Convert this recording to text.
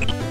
Bye.